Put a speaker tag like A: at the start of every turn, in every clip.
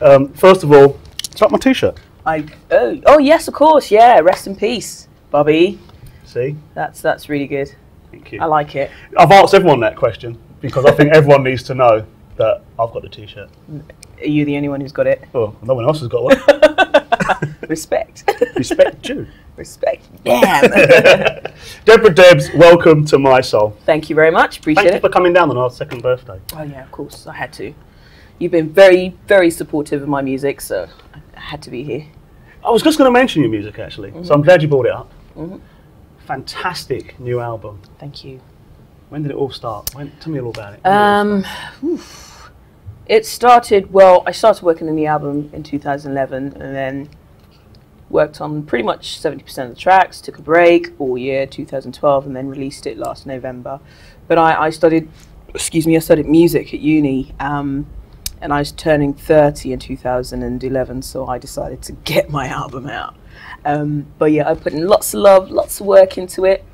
A: Um, first of all, it's like my T-shirt.
B: I oh oh yes, of course, yeah. Rest in peace, Bobby.
A: See,
B: That's that's really good.
A: thank you.
B: I like it.
A: I've asked everyone that question because I think everyone needs to know that I've got the T-shirt.
B: Are you the only one who's got it?
A: Oh, no one else has got one.
B: Respect.
A: Respect due.
B: Respect. Damn.
A: Debra Debs, welcome to Mi-Soul.
B: Thank you very much. Appreciate
A: Thank you
B: it.
A: for coming down on our second birthday.
B: Oh yeah, of course. I had to. You've been very, very supportive of my music, so I had to be here.
A: I was just going to mention your music actually, so I'm glad you brought it up. Fantastic new album.
B: Thank you.
A: When did it all start? When, tell me all about it.
B: Um, it started. Well, I started working on the album in 2011, and then worked on pretty much 70% of the tracks. Took a break all year 2012, and then released it last November. But I, I studied, excuse me, I studied music at uni, um, and I was turning 30 in 2011, so I decided to get my album out. Um, but yeah, I put in lots of love, lots of work into it.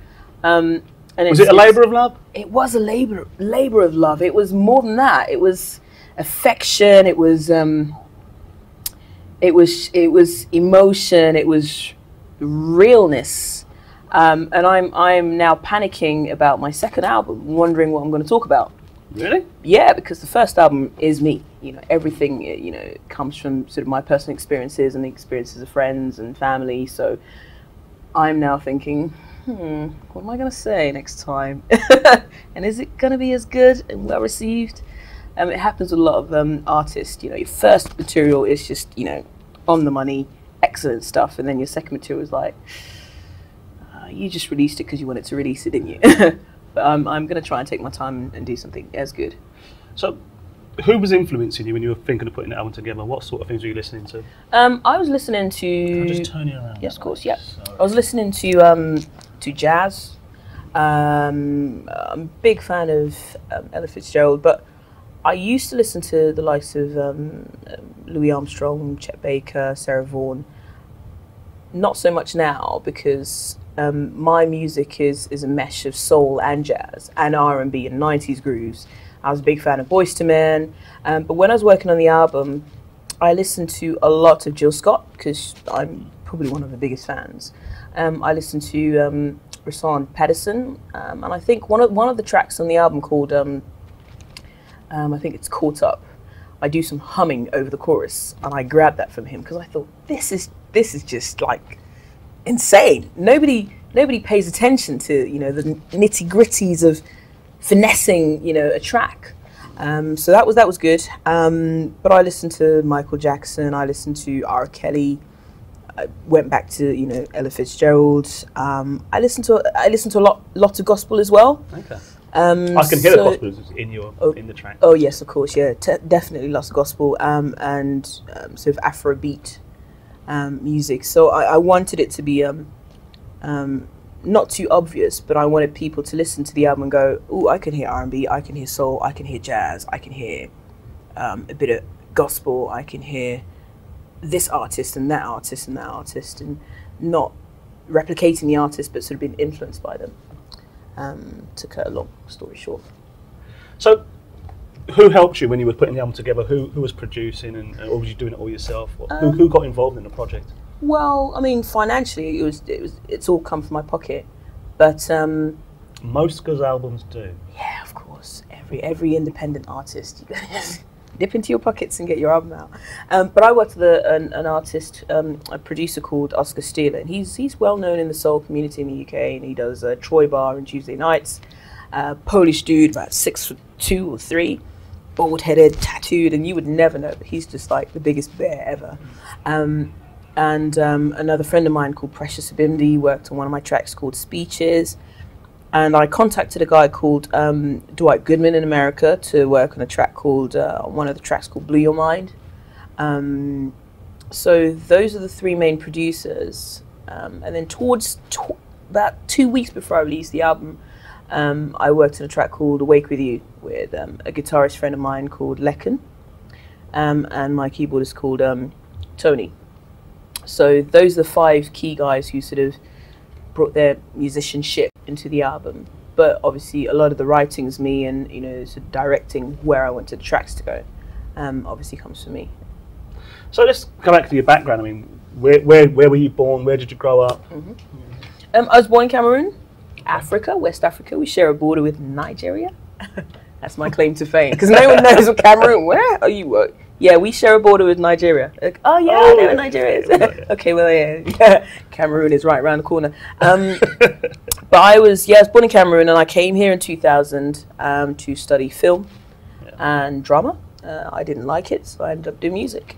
B: Um, and
A: was it a labour of love?
B: it was a labor labor of love. It was more than that. It was affection. It was um, it was it was emotion. It was realness. Um, and I'm I'm now panicking about my second album, wondering what I'm going to talk about.
A: Really?
B: Yeah, because the first album is me. You know, everything uh, you know comes from sort of my personal experiences and the experiences of friends and family. So I'm now thinking, hmm, what am I going to say next time? and is it going to be as good and well received? Um, it happens with a lot of um, artists. You know, your first material is just you know on the money, excellent stuff, and then your second material is like, uh, you just released it because you wanted to release it, didn't you? but um, I'm going to try and take my time and, and do something as good.
A: So, who was influencing you when you were thinking of putting the album together? What sort of things were you listening to?
B: Um, I was listening to.
A: Can I just turn you around?
B: Yes, of course. Yeah,
A: So-
B: I was listening to um, to jazz. Um, I'm a big fan of um, Ella Fitzgerald, but I used to listen to the likes of um, um, Louis Armstrong, Chet Baker, Sarah Vaughan. Not so much now because um, my music is is a mesh of soul and jazz and R and B and '90s grooves. I was a big fan of Boyz II Men, um, but when I was working on the album, I listened to a lot of Jill Scott because I'm probably one of the biggest fans. Um, I listened to um, Rahsaan Patterson, um, and I think one of one of the tracks on the album called um, um, I think it's Caught Up. I do some humming over the chorus, and I grabbed that from him because I thought this is this is just like insane. Nobody nobody pays attention to you know the nitty gritties of finessing you know a track. Um, so that was that was good. Um, but I listened to Michael Jackson. I listened to R. Kelly. I went back to you know Ella Fitzgerald. Um, I listened to I listened to a lot lot of gospel as well.
A: Okay.
B: Um,
A: I can hear
B: so-
A: the gospels in your
B: Oh.
A: in the track.
B: Oh yes, of course, yeah, T- definitely lots of gospel um, and um, sort of Afrobeat um, music. So I, I wanted it to be um, um, not too obvious, but I wanted people to listen to the album and go, "Oh, I can hear R and B, I can hear soul, I can hear jazz, I can hear um, a bit of gospel, I can hear this artist and that artist and that artist," and not replicating the artist, but sort of being influenced by them. Um, to cut a long story short.
A: So, who helped you when you were putting the album together? Who who was producing, and or was you doing it all yourself? Or who
B: Um,
A: who got involved in the project?
B: Well, I mean, financially, it was it was it's all come from my pocket, but um,
A: Most good albums do.
B: yeah, of course, every every independent artist, you dip into your pockets and get your album out. Um, but I worked with a, an, an artist, um, a producer called Oscar Steeler, and he's he's well known in the soul community in the UK, and he does uh, Troy Bar and Tuesday nights. Uh, Polish dude, about six foot two or three, bald headed, tattooed, and you would never know, but he's just like the biggest bear ever. Um, and um, another friend of mine called Precious Abimdi worked on one of my tracks called Speeches. And I contacted a guy called um, Dwight Goodman in America to work on a track called, uh, one of the tracks called Blew Your Mind. Um, so those are the three main producers. Um, and then towards about two weeks before I released the album, um, I worked on a track called Awake With You with um, a guitarist friend of mine called Lecken. And my keyboardist called Tony. So those are the five key guys who sort of brought their musicianship into the album. But obviously, a lot of the writing is me, and you know, sort of directing where I wanted the tracks to go. Um, obviously, comes from me.
A: So let's go back to your background. I mean, where, where, where were you born? Where did you grow up?
B: Um, I was born in Cameroon, Africa, West Africa. We share a border with Nigeria. That's my claim to fame because no one knows what Cameroon. Where are you? Uh, Yeah, we share a border with Nigeria. Like, oh yeah,
A: Oh,
B: I know
A: yeah.
B: where Nigeria.
A: Yeah, yeah.
B: okay, well yeah, Cameroon is right around the corner. Um, but I was yeah, I was born in Cameroon and I came here in 2000 um, to study film
A: Yeah.
B: and drama. Uh, I didn't like it, so I ended up doing music.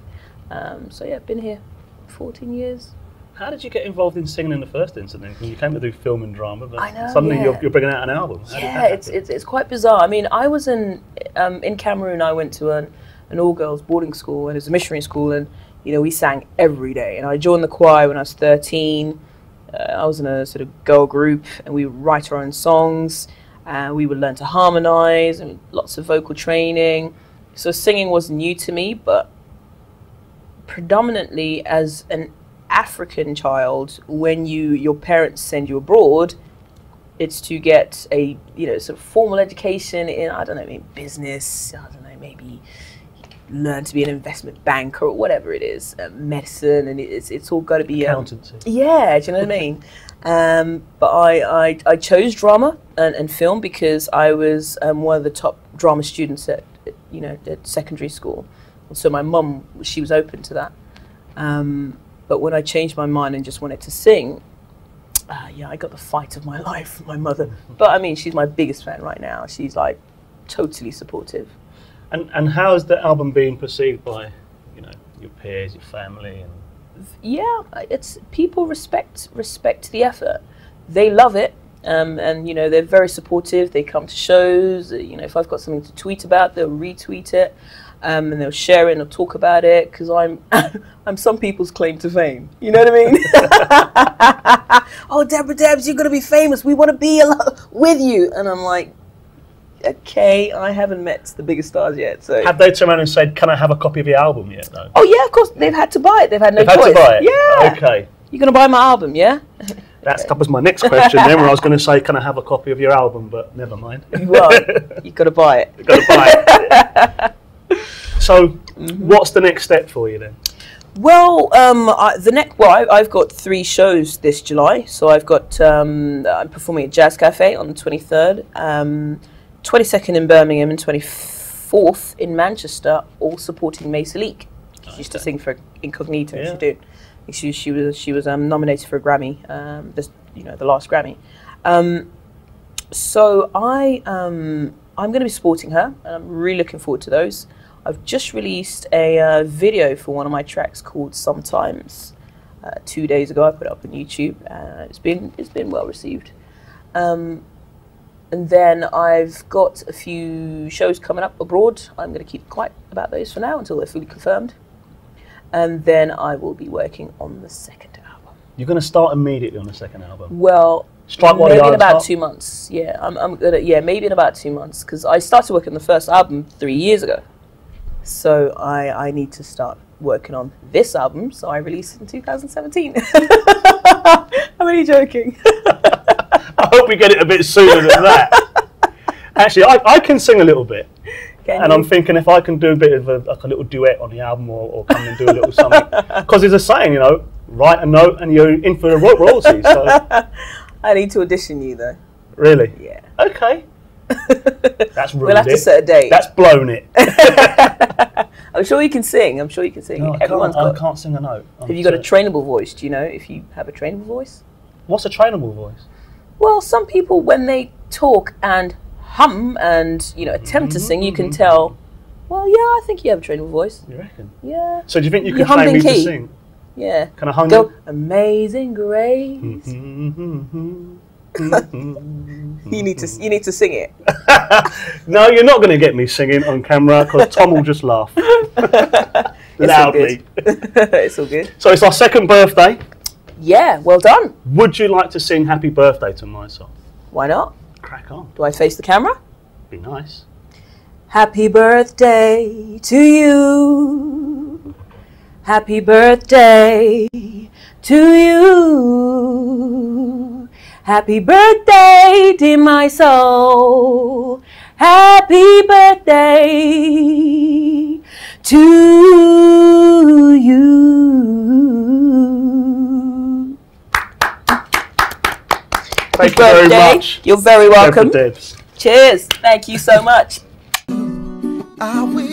B: Um, so yeah, I've been here 14 years.
A: How did you get involved in singing in the first instance? you came to do film and drama, but
B: know,
A: suddenly
B: yeah.
A: you're, you're bringing out an album. How
B: yeah, it's, it's it's quite bizarre. I mean, I was in um, in Cameroon. I went to an an all girls boarding school and it was a missionary school, and you know we sang every day. And I joined the choir when I was thirteen. Uh, I was in a sort of girl group, and we would write our own songs. Uh, we would learn to harmonize and lots of vocal training. So singing was new to me, but predominantly as an African child, when you your parents send you abroad, it's to get a you know sort of formal education in I don't know maybe business I don't know maybe learn to be an investment banker or whatever it is uh, medicine and it's it's all got to be um,
A: Accountancy.
B: yeah do you know what I mean um, but I, I I chose drama and, and film because I was um, one of the top drama students at you know at secondary school so my mum she was open to that um, but when I changed my mind and just wanted to sing uh, yeah, I got the fight of my life from my mother. But I mean, she's my biggest fan right now. She's like totally supportive.
A: And and how has the album been perceived by, you know, your peers, your family, and
B: Yeah, it's people respect respect the effort. They love it, um, and you know they're very supportive. They come to shows. uh, You know, if I've got something to tweet about, they'll retweet it, um, and they'll share it and they'll talk about it because I'm I'm some people's claim to fame. You know what I mean? oh, Debra Debs, you're gonna be famous. We want to be al- with you, and I'm like, okay, I haven't met the biggest stars yet, so.
A: have they turned around and said, "Can I have a copy of your album yet?" Though.
B: Oh yeah, of course they've had to buy it. They've had no
A: They've had
B: choice.
A: to buy it.
B: Yeah.
A: Okay.
B: You're gonna buy my album, yeah?
A: That's, that was my next question then, where I was going to say, "Can I have a copy of your album?" But never mind.
B: Well, you've gotta buy it.
A: Got to buy it. so,
B: Mm-hmm.
A: what's the next step for you then?
B: Well, um, I, the next well, I, I've got three shows this July. So I've got um, I'm performing at Jazz Cafe on the 23rd, um, 22nd in Birmingham, and 24th in Manchester, all supporting Leak. She used to sing for Incognito.
A: Yeah.
B: She did. She, she was she was um, nominated for a Grammy. Um, this you know the last Grammy. Um, so I um, I'm going to be supporting her, and I'm really looking forward to those. I've just released a uh, video for one of my tracks called Sometimes. Uh, two days ago, I put it up on YouTube. Uh, it's been it's been well received. Um, and then I've got a few shows coming up abroad. I'm going to keep quiet about those for now until they're fully confirmed. And then I will be working on the second album.
A: You're going to start immediately on the second album.
B: Well,
A: Strike
B: maybe in about two months. Yeah, I'm, I'm gonna. Yeah, maybe in about two months because I started working on the first album three years ago. So I I need to start working on this album. So I released it in 2017. I'm only joking.
A: I hope we get it a bit sooner than that. Actually, I, I can sing a little bit,
B: Can
A: and I'm thinking if I can do a bit of a, like a little duet on the album, or, or come and do a little something, because there's a saying, you know, write a note and you're in for the ro- royalties. So
B: I need to audition you though.
A: really,
B: Yeah.
A: okay, that's ruined
B: we'll have to set a date.
A: That's blown it.
B: I'm sure you can sing. I'm sure you can sing.
A: No, I,
B: Everyone's
A: can't,
B: got.
A: I can't sing a note.
B: Have you got a trainable voice? Do you know if you have a trainable voice?
A: What's a trainable voice?
B: Well, some people when they talk and hum and you know attempt to mm-hmm, sing, you can
A: Mhm.
B: tell. Well, yeah, I think you have a trainable voice.
A: You reckon?
B: Yeah,
A: So do you think you
B: You
A: can train
B: in
A: me to sing?
B: yeah.
A: Can I hum?
B: Go, Amazing Grace.
A: you
B: You need to you need to sing it.
A: no, you're not going to get me singing on camera because Tom will just laugh
B: It's all
A: loudly.
B: it's all good.
A: So it's our second birthday.
B: Yeah, well done.
A: Would you like to sing "Happy Birthday" to myself?
B: Why not?
A: Crack on.
B: Do I face the camera?
A: Be nice.
B: Happy birthday to you. Happy birthday to you. Happy birthday, dear Mi-Soul. Happy birthday to you.
A: Very
B: birthday.
A: much.
B: You're very welcome. Cheers. Thank you so much.
C: I will